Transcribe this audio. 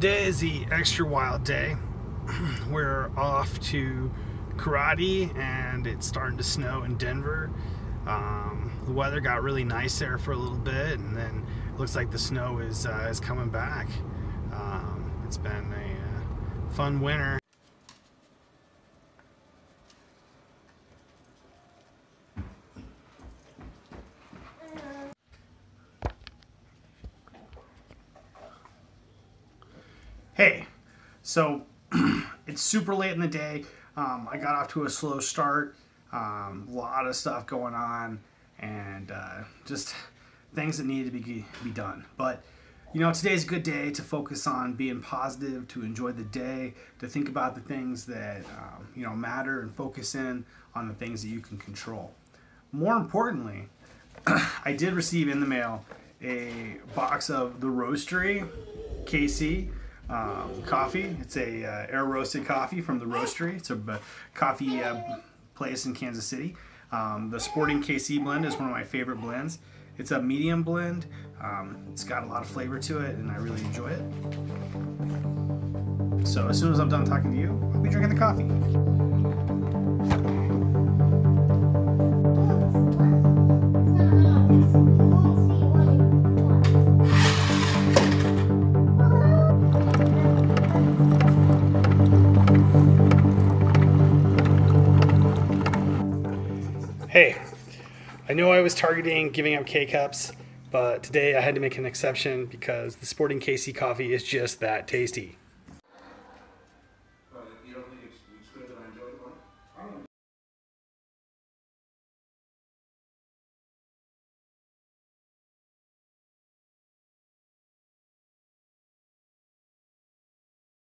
today is the extra wild day. We're off to karate and it's starting to snow in Denver. Um, the weather got really nice there for a little bit and then it looks like the snow is, uh, is coming back. Um, it's been a uh, fun winter. Hey, so it's super late in the day. Um, I got off to a slow start. Um, a lot of stuff going on, and uh, just things that needed to be be done. But you know, today's a good day to focus on being positive, to enjoy the day, to think about the things that um, you know matter, and focus in on the things that you can control. More importantly, I did receive in the mail a box of the Roasterie KC um, coffee. It's a uh, air roasted coffee from the Roasterie. It's a uh, coffee uh, place in Kansas City. Um, the Sporting KC blend is one of my favorite blends. It's a medium blend. Um, it's got a lot of flavor to it, and I really enjoy it. So as soon as I'm done talking to you, I'll be drinking the coffee. Hey, I know I was targeting giving up K cups, but today I had to make an exception because the Sporting KC coffee is just that tasty.